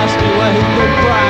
castaway goodbye.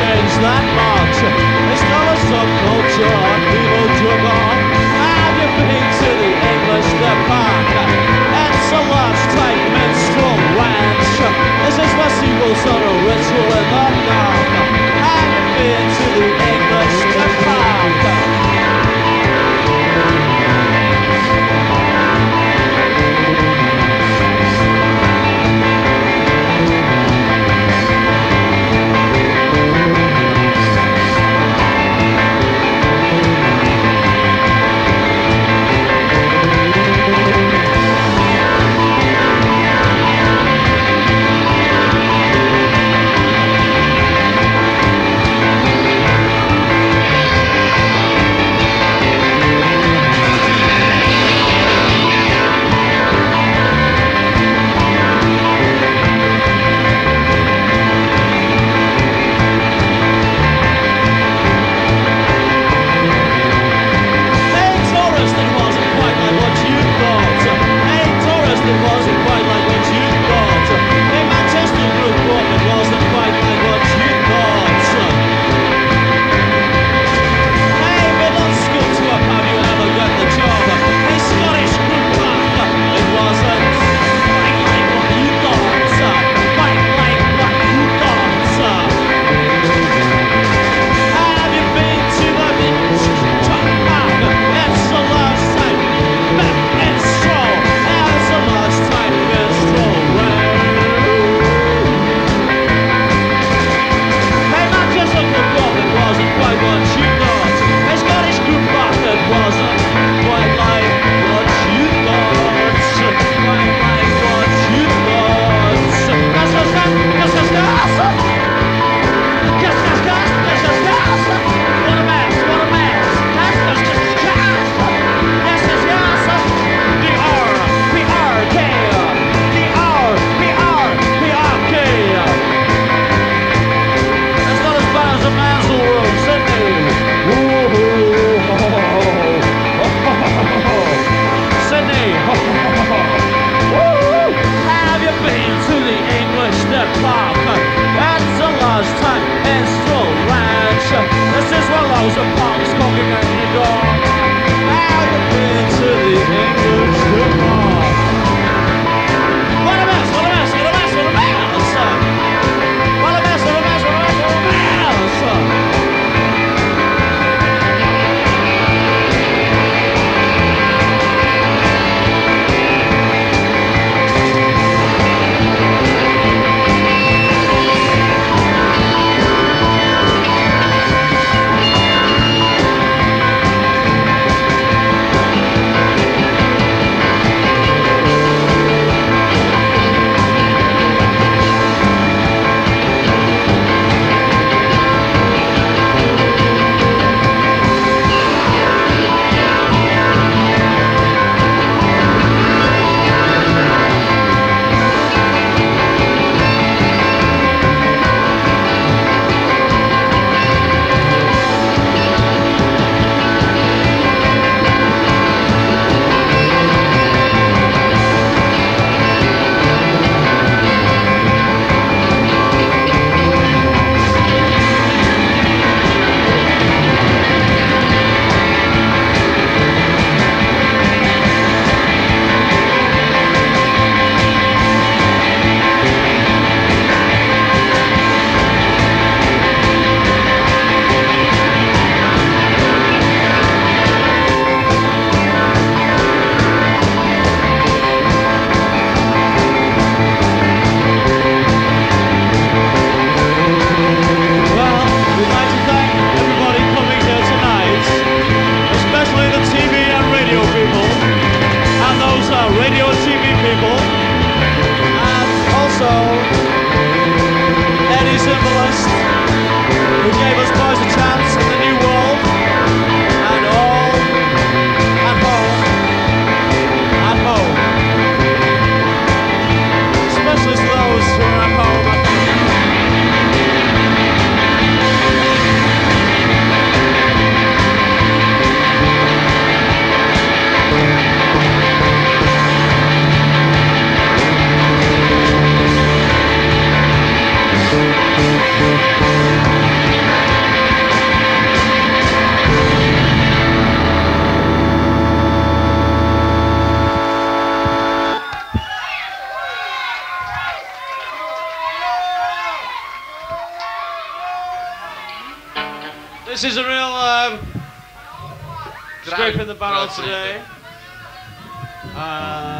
change that mind. who gave us boys a chance. This is a real um, scrape in the barrel today. Uh.